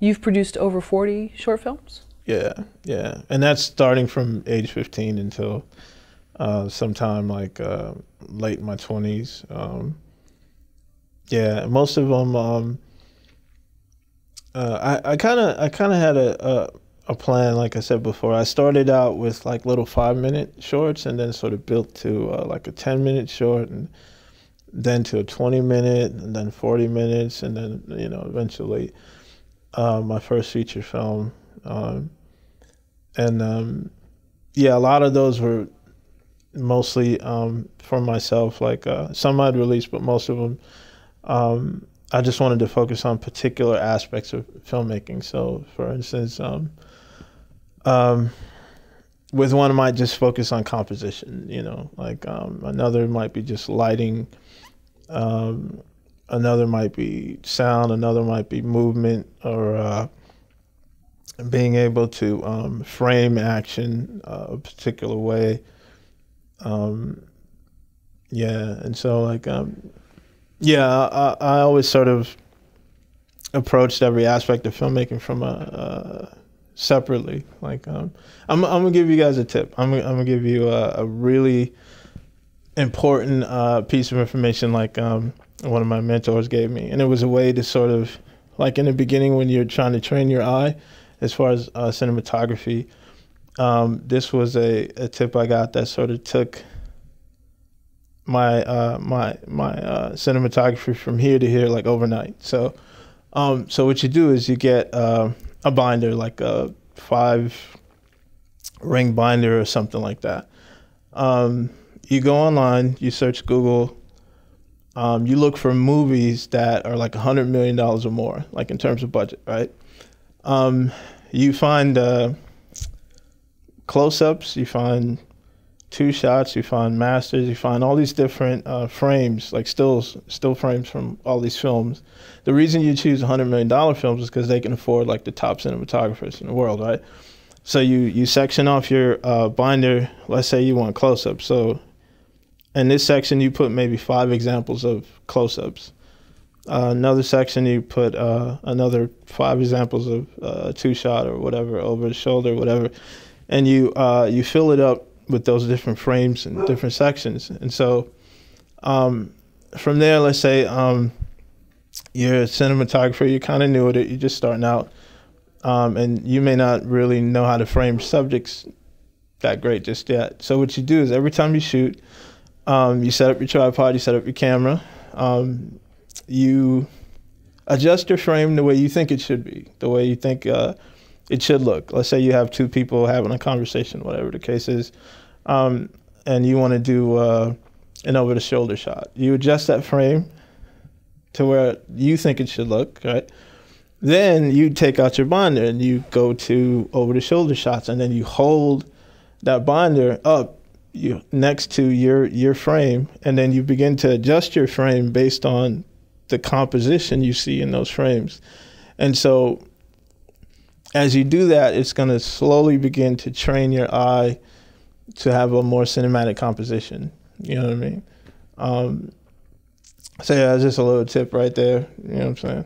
You've produced over 40 short films? Yeah, yeah. And that's starting from age 15 until uh, sometime like uh, late in my 20s. Um, yeah, most of them. Um, uh, I kind of I kind of had a, a, a plan, like I said before. I started out with like little five minute shorts, and then sort of built to uh, like a 10 minute short, and then to a 20 minute, and then 40 minutes, and then you know eventually uh, my first feature film. Um, and um, yeah, a lot of those were mostly um, for myself. Like uh, some I'd released, but most of them, um, I just wanted to focus on particular aspects of filmmaking. So, for instance, um, um, with one, might just focus on composition. You know, like um, another might be just lighting. Another might be sound. Another might be movement or. Uh, being able to um, frame action uh, a particular way. Um, yeah, and so like, um, yeah, I, I, always sort of approached every aspect of filmmaking from a, uh, separately. Like, um, I'm, I'm gonna give you guys a tip. I'm, I'm gonna give you a, a really important uh, piece of information, like um, one of my mentors gave me, and it was a way to sort of, like in the beginning when you're trying to train your eye as far as uh, cinematography, um, this was a, a tip I got that sort of took my uh, my my uh, cinematography from here to here like overnight. So um, so what you do is you get uh, a binder like a five ring binder or something like that. Um, you go online, you search Google. Um, you look for movies that are like a hundred million dollars or more, like in terms of budget, right? Um, you find uh, close-ups, you find two shots, you find masters, you find all these different uh, frames, like stills, still frames from all these films. The reason you choose $100 million films is because they can afford like the top cinematographers in the world, right? So you, you section off your uh, binder, let's say you want close-ups. So in this section, you put maybe five examples of close-ups. Uh, another section, you put uh, another five examples of uh, two shot or whatever over the shoulder, whatever, and you uh, you fill it up with those different frames and different sections. And so um, from there, let's say um, you're a cinematographer, you're kind of new at it, you're just starting out, um, and you may not really know how to frame subjects that great just yet. So what you do is every time you shoot, um, you set up your tripod, you set up your camera. Um, you adjust your frame the way you think it should be, the way you think uh, it should look. Let's say you have two people having a conversation, whatever the case is, um, and you want to do uh, an over the shoulder shot. You adjust that frame to where you think it should look, right? Then you take out your binder and you go to over the shoulder shots, and then you hold that binder up you next to your your frame, and then you begin to adjust your frame based on the composition you see in those frames. And so as you do that, it's going to slowly begin to train your eye to have a more cinematic composition. You know what I mean? Um, so yeah, that's just a little tip right there. You know what I'm saying?